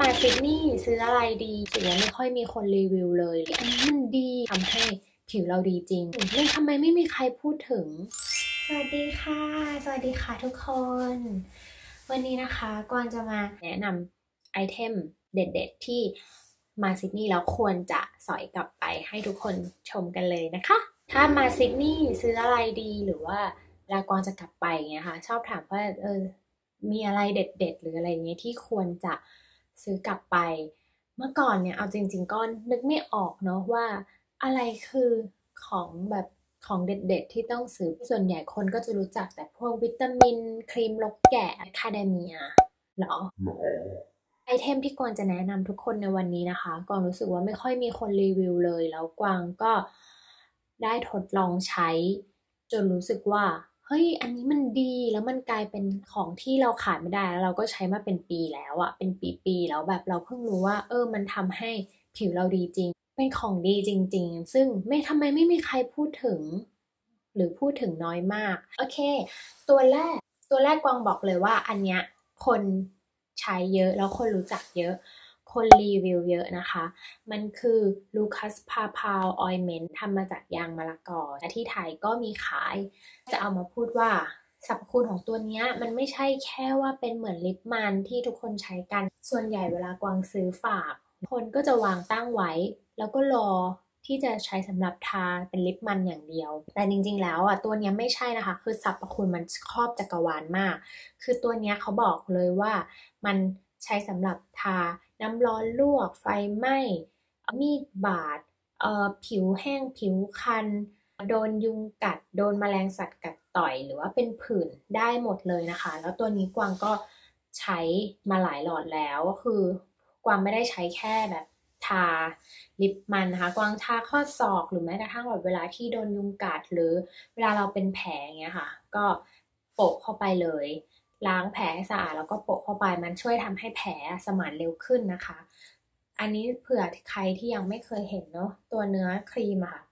มาซิดนีย์ซื้ออะไรดีสิ่งนี้ไม่ค่อยมีคนรีวิวเลยอันนี้มันดีทำให้ผิวเราดีจริงเลยทำไมไม่มีใครพูดถึง สวัสดีค่ะ สวัสดีค่ะทุกคน วันนี้นะคะก่อนจะมาแนะนำไอเทมเด็ดๆ ที่มาซิดนีย์แล้วควรจะสอยกลับไปให้ทุกคนชมกันเลยนะคะ ถ้ามาซิดนีย์ซื้ออะไรดีหรือว่าลากวางจะกลับไปเงี้ยค่ะ ชอบถามว่าเออมีอะไรเด็ด ๆ หรืออะไรเงี้ยที่ควรจะ ซื้อกลับไป เมื่อก่อนเนี่ยเอาจริง ๆก็นึกไม่ออกเนาะว่าอะไรคือของแบบของเด็ดๆ ที่ต้องซื้อส่วนใหญ่คนก็จะรู้จักแต่พวกวิตามิน ครีมลกแกะคาเดเมียหรอไอเทมที่กวางจะแนะนำทุกคนในวันนี้นะคะกวางรู้สึกว่าไม่ค่อยมีคนรีวิวเลย แล้วกวางก็ได้ทดลองใช้ จนรู้สึกว่า เฮ้ย อันนี้มันดี แล้วมันกลายเป็นของที่เราขาดไม่ได้แล้วเราก็ใช้มาเป็นปีแล้วอะเป็นปีๆแล้วแบบเราเพิ่งรู้ว่า เออมันทำให้ผิวเราดีจริง เป็นของดีจริง ๆ ซึ่งไม่ทำไมไม่มีใครพูดถึง หรือพูดถึงน้อยมาก โอเค ตัวแรกตัวแรกกวางบอกเลยว่า อันเนี้ยคนใช้เยอะแล้วคนรู้จักเยอะ คนรีวิวเยอะนะคะ มันคือลูคัสพาพาวออยเมนต์ทำมาจากยางมะละกอและที่ไทยก็มีขาย จะเอามาพูดว่า สรรพคุณของตัวนี้มันไม่ใช่แค่ว่าเป็นเหมือนลิปมันที่ทุกคนใช้กัน ส่วนใหญ่เวลากวางซื้อฝาก คนก็จะวางตั้งไว้ แล้วก็รอที่จะใช้สำหรับทาเป็นลิปมันอย่างเดียว แต่จริงๆ แล้วอะตัวนี้ไม่ใช่นะคะ คือสรรพคุณมันครอบจักรวาลมาก คือตัวนี้เขาบอกเลยว่ามันใช้สำหรับทาน้ำร้อนลวก ไฟไหม้ มีดบาดผิวแห้งผิวคัน โดนยุงกัด โดนแมลงสัตว์กัดต่อย หรือว่าเป็นผื่นได้หมดเลยนะคะ แล้วตัวนี้กวางก็ใช้มาหลายหลอดแล้วก็คือกวางไม่ได้ใช้แค่แบบทาลิปมันนะคะ กวางทาข้อศอกหรือแม้กระทั่งแบบเวลาที่โดนยุงกัดหรือเวลาเราเป็นแผลอย่างเงี้ยค่ะ ก็โปะเข้าไปเลย ล้างแผลให้สะอาดแล้วก็โปะเข้าไปมันช่วยทำให้แผลสมานเร็วขึ้นนะคะ อันนี้เผื่อใครที่ยังไม่เคยเห็นเนาะตัวเนื้อครีมอะค่ะ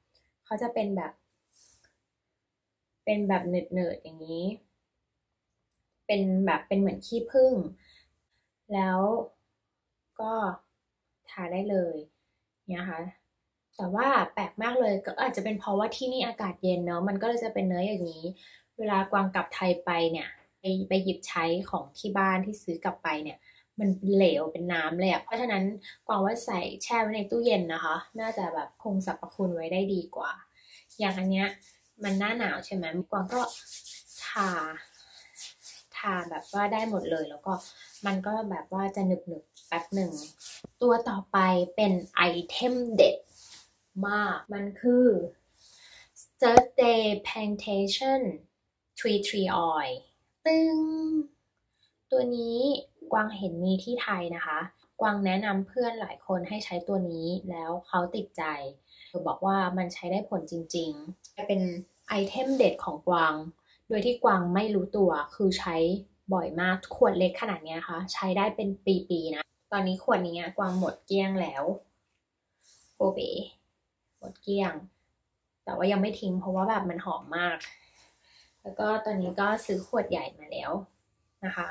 เขาจะเป็นแบบ เป็นแบบเนิดๆอย่างนี้ เป็นแบบเป็นเหมือนขี้ผึ้งแล้วก็ทาได้เลยเนี่ยค่ะแต่ว่าแปลกมากเลยก็อาจจะเป็นเพราะว่าที่นี่อากาศเย็นเนาะมันก็เลยจะเป็นเนื้ออย่างนี้ เวลากวางกลับไทยไปเนี่ยไปไปหยิบใช้ของที่บ้านที่ซื้อกลับไปเนี่ย มันเหลวเป็นน้ำเลยอะเพราะฉะนั้นกวางว่าใส่แช่ไว้ในตู้เย็นนะคะ น่าจะแบบคงสรรพคุณไว้ได้ดีกว่า อย่างอันเนี้ยมันหน้าหนาวใช่ไหมกวางก็ทาทาแบบว่าได้หมดเลยแล้วก็มันก็แบบว่าจะหนึบหนึบแป๊บหนึ่ง ตัวต่อไปเป็นไอเทมเด็ดมาก มันคือ Thursday Plantation Tea Tree Oil ตึง ตัวนี้กวางเห็นมีที่ไทยนะคะ กวางแนะนำเพื่อนหลายคนให้ใช้ตัวนี้แล้วเขาติดใจบอกว่ามันใช้ได้ผลจริงๆเป็นไอเทมเด็ดของกวาง โดยที่กวางไม่รู้ตัวคือใช้บ่อยมากขวดเล็กขนาดนี้ค่ะใช้ได้เป็นปีๆนะ ตอนนี้ขวดนี้กวางหมดเกลี้ยงแล้วโอเบหมดเกลี้ยง แต่ว่ายังไม่ทิ้งเพราะว่าแบบมันหอมมาก แล้วก็ตอนนี้ก็ซื้อขวดใหญ่มาแล้วนะคะ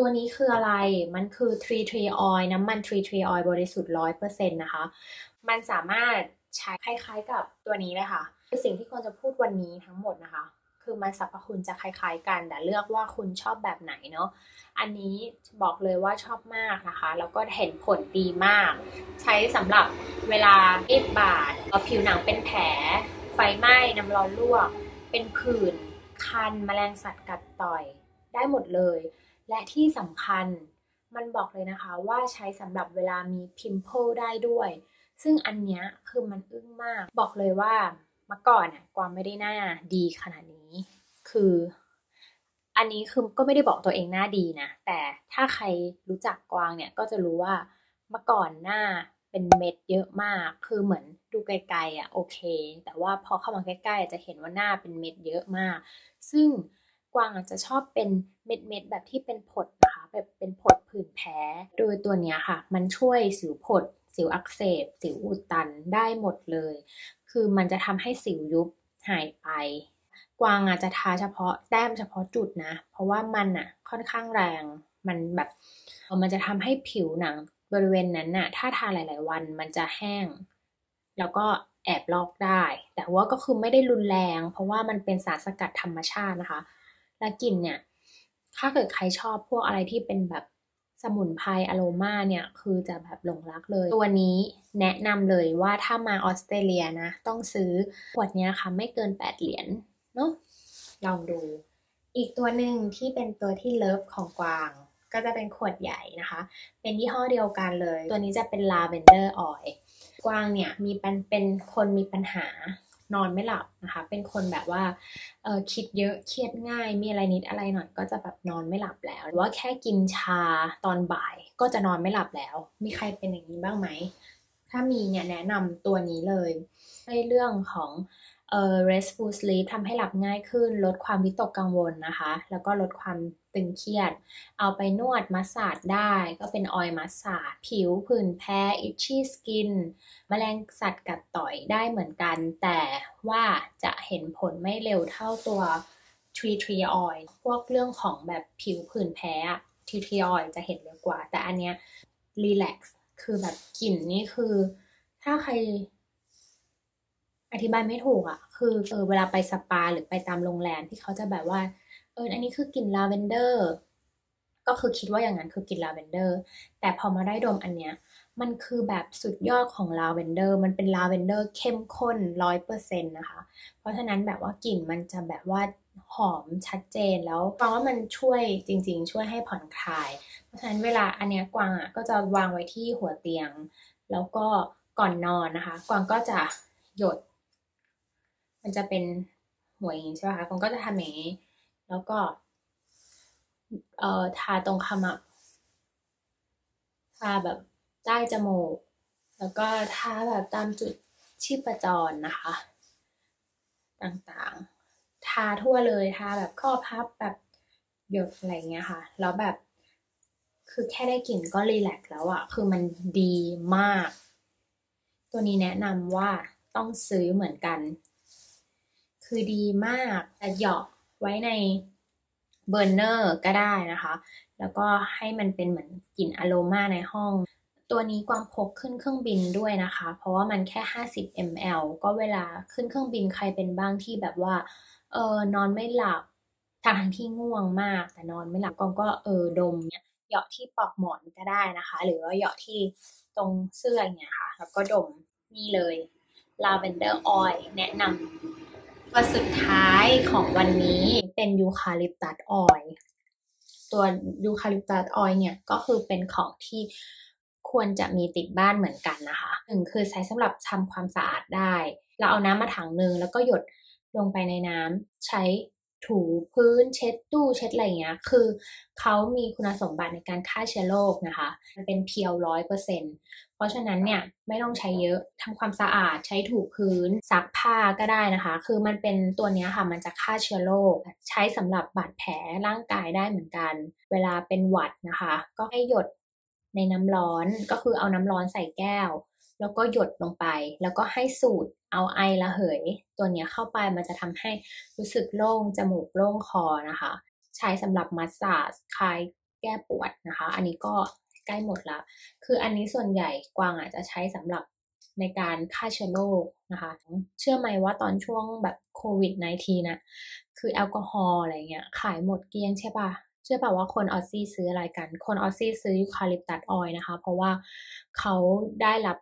ตัวนี้คืออะไร มันคือ tree tree oil น้ำมัน tree tree oil บริสุทธิ์ร้อยเปอร์เซ็นต์นะคะ มันสามารถใช้คล้ายๆกับตัวนี้เลยค่ะ คือสิ่งที่ควรจะพูดวันนี้ทั้งหมดนะคะ คือมันสรรพคุณจะคล้ายๆ กัน แต่เลือกว่าคุณชอบแบบไหนเนาะ อันนี้บอกเลยว่าชอบมากนะคะ แล้วก็เห็นผลดีมาก ใช้สำหรับเวลาอ็ดบาดผิวหนังเป็นแผล ไฟไหม้น้ำร้อนลวก เป็นผื่น คันแมลงสัตว์กัดต่อย ได้หมดเลย และที่สำคัญมันบอกเลยนะคะว่าใช้สำหรับเวลามีพิมเพิลได้ด้วย ซึ่งอันเนี้ยคือมันอึ้งมาก บอกเลยว่าเมื่อก่อนอะกวางไม่ได้หน้าดีขนาดนี้ คือ อันนี้คือก็ไม่ได้บอกตัวเองหน้าดีนะ แต่ถ้าใครรู้จักกวางเนี่ยก็จะรู้ว่าเมื่อก่อนหน้าเป็นเม็ดเยอะมาก คือเหมือนดูไกลๆอะโอเค แต่ว่าพอเข้ามาใกล้ๆจะเห็นว่าหน้าเป็นเม็ดเยอะมาก ซึ่ง กวางอาจจะชอบเป็นเม็ดๆแบบที่เป็นผดนะคะแบบเป็นผดผื่นแพ้ โดยตัวเนี้ยค่ะ มันช่วยสิวผด สิวอักเสบ สิวอุดตันได้หมดเลย คือมันจะทำให้สิวยุบหายไป กวางอาจจะทาเฉพาะแต้มเฉพาะจุดนะ เพราะว่ามันอะค่อนข้างแรง มันแบบมันจะทำให้ผิวหนังบริเวณนั้นน่ะ ถ้าทาหลาย ๆ วันมันจะแห้ง แล้วก็แอบลอกได้ แต่ว่าก็คือไม่ได้รุนแรง เพราะว่ามันเป็นสารสกัดธรรมชาตินะคะ และกลิ่นเนี่ย ถ้าเกิดใครชอบพวกอะไรที่เป็นแบบสมุนไพรอโรมาเนี่ย คือจะแบบหลงรักเลย ตัวนี้แนะนำเลยว่าถ้ามาออสเตรเลียนะ ต้องซื้อขวดนี้ค่ะไม่เกิน 8 เหรียญเนาะลองดู อีกตัวหนึ่งที่เป็นตัวที่ love ของกวาง ก็จะเป็นขวดใหญ่นะคะ เป็นยี่ห้อเดียวกันเลย ตัวนี้จะเป็น lavender oil กวางเนี่ยมีเป็นเป็นคนมีปัญหา นอนไม่หลับนะคะ เป็นคนแบบว่าเออคิดเยอะเครียดง่าย มีอะไรนิดอะไรหน่อยก็จะแบบนอนไม่หลับแล้ว หรือว่าแค่กินชาตอนบ่ายก็จะนอนไม่หลับแล้ว มีใครเป็นอย่างนี้บ้างไหม ถ้ามีเนี่ยแนะนำตัวนี้เลยในเรื่องของ เอ่อ restful sleep ทำให้หลับง่ายขึ้น ลดความวิตกกังวลนะคะ แล้วก็ลดความตึงเครียด เอาไปนวดมัสซาจได้ ก็เป็นออยมัสซาจผิวผื่นแพ้ itchy skin แมลงสัตว์กัดต่อยได้เหมือนกัน แต่ว่าจะเห็นผลไม่เร็วเท่าตัว tea tree oil พวกเรื่องของแบบผิวผื่นแพ้ tea tree oil จะเห็นเร็วกว่า แต่อันเนี้ย relax คือแบบกลิ่นนี่คือ ถ้าใคร อธิบายไม่ถูกอะ่ะ คือเออเวลาไปสปาหรือไปตามโรงแรมที่เขาจะแบบว่า เออ อันนี้คือกลิ่นลาเวนเดอร์ ก็คือคิดว่าอย่างนั้นคือกลิ่นลาเวนเดอร์ แต่พอมาได้ดมอันเนี้ย มันคือแบบสุดยอดของลาเวนเดอร์ มันเป็นลาเวนเดอร์เข้มข้นร้อยเปอร์เซ็นต์นะคะ เพราะฉะนั้นแบบว่ากลิ่นมันจะแบบว่าหอมชัดเจนแล้วฟังว่ามันช่วยจริง ๆ ช่วยให้ผ่อนคลาย เพราะฉะนั้นเวลาอันเนี้ยกวางอะก็จะวางไว้ที่หัวเตียง แล้วก็ก่อนนอนนะคะ กวางก็จะหยด มันจะเป็นหัวอย่างนี้ใช่ไหมคะผมก็จะทำอย่างนี้ แล้วก็ เอ่อทาตรงขมับทาแบบใต้จมูก แล้วก็ทาแบบตามจุดชีพจรนะคะ ต่างๆ ทาทั่วเลยทาแบบข้อพับแบบหยดอะไรเงี้ยค่ะ แล้วแบบ คือแค่ได้กลิ่นก็รีแลกแล้วอะคือมันดีมาก ตัวนี้แนะนำว่าต้องซื้อเหมือนกัน คือดีมากแต่หยอกไว้ในเบอร์เนอร์ก็ได้นะคะ แล้วก็ให้มันเป็นเหมือนกลิ่นอโรมาในห้อง ตัวนี้กวางพกขึ้นเครื่องบินด้วยนะคะ เพราะว่ามันแค่ 50 ml ก็เวลาขึ้นเครื่องบินใครเป็นบ้างที่แบบว่า เออนอนไม่หลับทางที่ง่วงมาก แต่นอนไม่หลับกวางก็เออดมเนี่ยเหยาะที่ปลอกหมอนก็ได้นะคะ หรือว่าเหยาะที่ตรงเสื้อเนี่ยค่ะ แล้วก็ดมนี่เลย lavender oil แนะนำ ตัวสุดท้ายของวันนี้เป็น eucalyptus oil ตัว eucalyptus oil เนี่ยก็คือเป็นของที่ควรจะมีติดบ้านเหมือนกันนะคะหนึ่งคือใช้สำหรับทำความสะอาดได้ เราเอาน้ำมาถังหนึ่งแล้วก็หยดลงไปในน้ำใช้ ถูพื้นเช็ดตู้เช็ดอะไรเงี้ย คือเขามีคุณสมบัติในการฆ่าเชื้อโรคนะคะ มันเป็น pure ร้อยเปอร์เซ็นต์เพราะฉะนั้นเนี่ยไม่ต้องใช้เยอะทำความสะอาดใช้ถูพื้นซักผ้าก็ได้นะคะ คือมันเป็นตัวนี้ค่ะมันจะฆ่าเชื้อโรคใช้สำหรับบาดแผลร่างกายได้เหมือนกัน เวลาเป็นหวัดนะคะ ก็ให้หยดในน้ำร้อนก็คือเอาน้ำร้อนใส่แก้ว แล้วก็หยดลงไป แล้วก็ให้สูด เอาไอระเหยตัวนี้เข้าไปมันจะทำให้รู้สึกโล่งจมูกโล่งคอนะคะ ใช้สำหรับมัสซาจคลายแก้ปวดนะคะ อันนี้ก็ใกล้หมดละคืออันนี้ส่วนใหญ่กวางอาจจะใช้สำหรับในการฆ่าเชื้อโรคนะคะ เชื่อไหมว่าตอนช่วงแบบโควิด -19 นะคือแอลกอฮอล์อะไรเงี้ย ขายหมดเกลี้ยงใช่ปะเชื่อป่าว่าคนออซซี่ซื้ออะไรกัน คนออซซี่ซื้อยูคาลิปตัสออยนะคะ เพราะว่าเขาได้รับ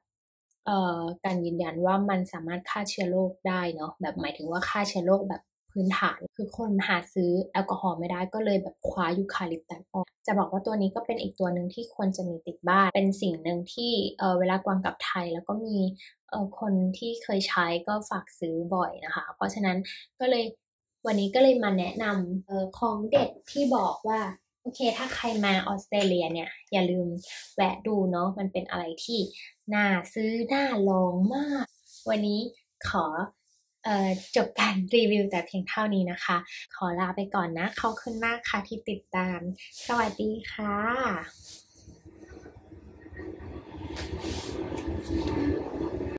การยืนยันว่ามันสามารถฆ่าเชื้อโรคได้เนาะแบบหมายถึงว่าฆ่าเชื้อโรคแบบพื้นฐาน คือคนหาซื้อแอลกอฮอล์ไม่ได้ก็เลยแบบคว้ายูคาลิปตัสออกจะบอกว่าตัวนี้ก็เป็นอีกตัวหนึ่งที่ควรจะมีติดบ้าน เป็นสิ่งหนึ่งที่เเวลากวางกับไทยแล้วก็มีคนที่เคยใช้ก็ฝากซื้อบ่อยนะคะ เพราะฉะนั้นก็เลยวันนี้ก็เลยมาแนะนำออของเด็ดที่บอกว่า โอเค ถ้าใครมาออสเตรเลียเนี่ย อย่าลืมแวะดูเนาะ มันเป็นอะไรที่น่าซื้อ น่าลองมาก วันนี้ขอจบการรีวิวแต่เพียงเท่านี้นะคะ ขอลาไปก่อนนะ ขอบคุณมากค่ะที่ติดตาม สวัสดีค่ะ